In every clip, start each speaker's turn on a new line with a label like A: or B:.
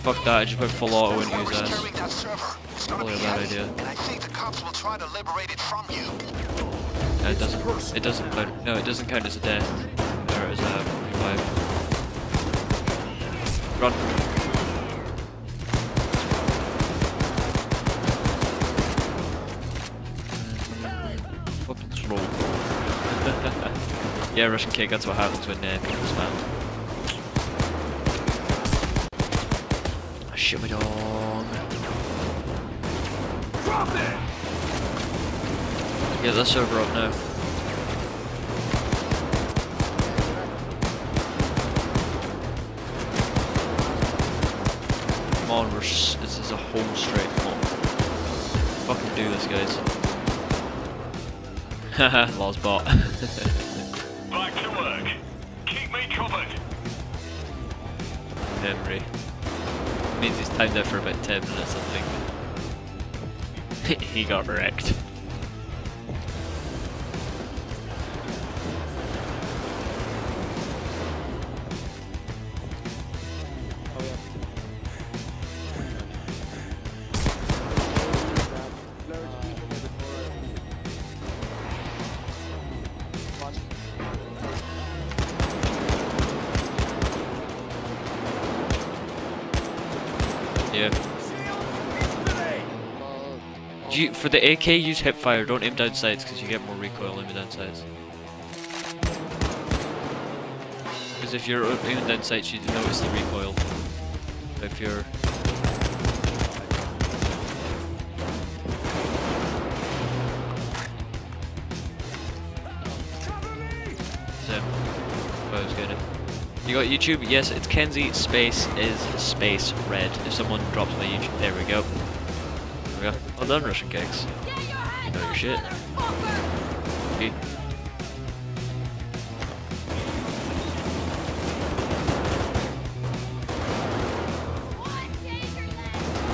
A: fuck that, I just went full auto and use S.
B: That server. It's gonna
A: Probably a bad idea.
B: And I think the cops will try to liberate it from you.
A: No, it doesn't. It doesn't count. No, it doesn't count as a death. Or as a revive. Run. Yeah, Russian kick. That's what happens when uh, people spam. Shit, my dog.
C: Drop it!
A: Get that over up now. Come on, we're this is a home straight. Come on. Fucking do this, guys. Haha, lost bot.
C: Back to work. Keep me covered.
A: Memory. Means he's timed out for about 10 minutes, I think. he got wrecked. Yeah. You, for the AK, use hip fire. Don't aim down sights because you get more recoil aiming down sights. Because if you're aiming down sights, you notice the recoil. If you're Was. You got YouTube? Yes, it's Kenzie space is space red. If someone drops my YouTube, there we go. There we go. Well done, Russian cakes. You know your shit. Okay.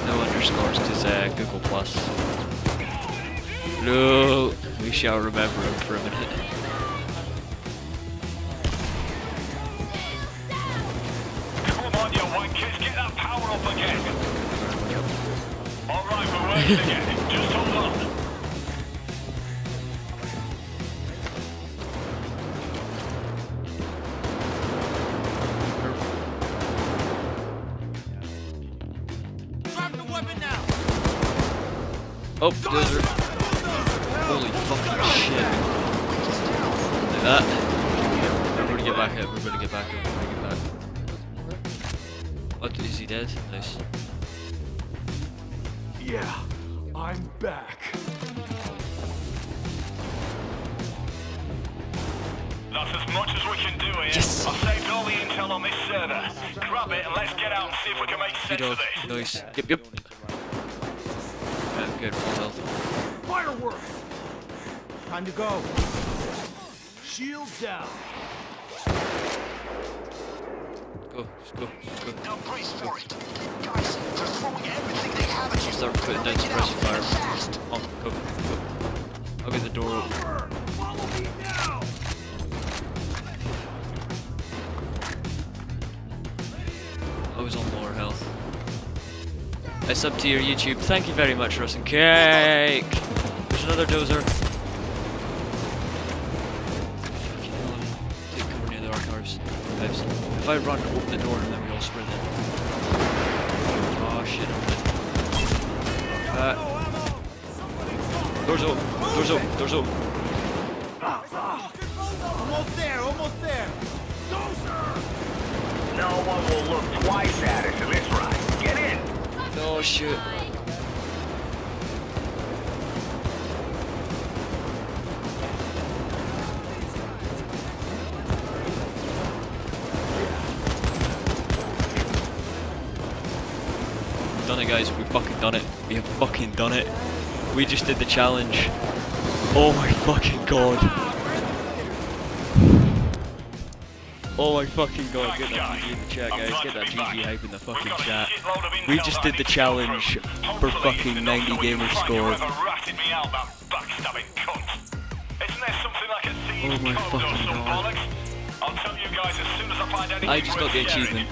A: No underscores to uh, Google Plus. No, we shall remember him for a minute.
C: That power again. All right, we're working again. Just hold on.
A: Oh, desert. Holy fucking shit. Like that. Everybody get back up, everybody get back up, everybody get back. What, is he dead? Nice.
C: Yeah, I'm back. That's as much as we can do here.
A: Yes.
C: I've saved all the intel on this server. Grab it and let's get out and see if we can make
A: Good
C: sense
A: dog.
C: of this.
A: Nice. Yep, yep. Yeah, good, full health.
C: Fireworks! Time to go. Shield down.
A: Go, just go, just go.
B: Now brace for it. Guys, they're throwing everything they have at you.
A: Start putting down suppressive fire.
B: fast.
A: On, go, go. I'll get the door open.
C: Follow me now!
A: I was on lower health. It's up to your YouTube. Thank you very much, Russ and Cake. There's another dozer. If I run, open the door, and then we all sprint in. Oh shit, I'm dead. Uh, doors open. Doors open. Doors open.
C: Almost there, almost there!
D: No one will look twice at us in this ride. Get in.
A: Oh shit. We've done it guys, we've fucking done it. We have fucking done it. We just did the challenge. Oh my fucking god. Oh my fucking god, get that GG in the chat guys, get that GG hype in the fucking chat. We just did the challenge for fucking 90 gamer score. Oh my fucking god.
C: I'll tell you guys as soon as I find anything
A: I just got the achievement.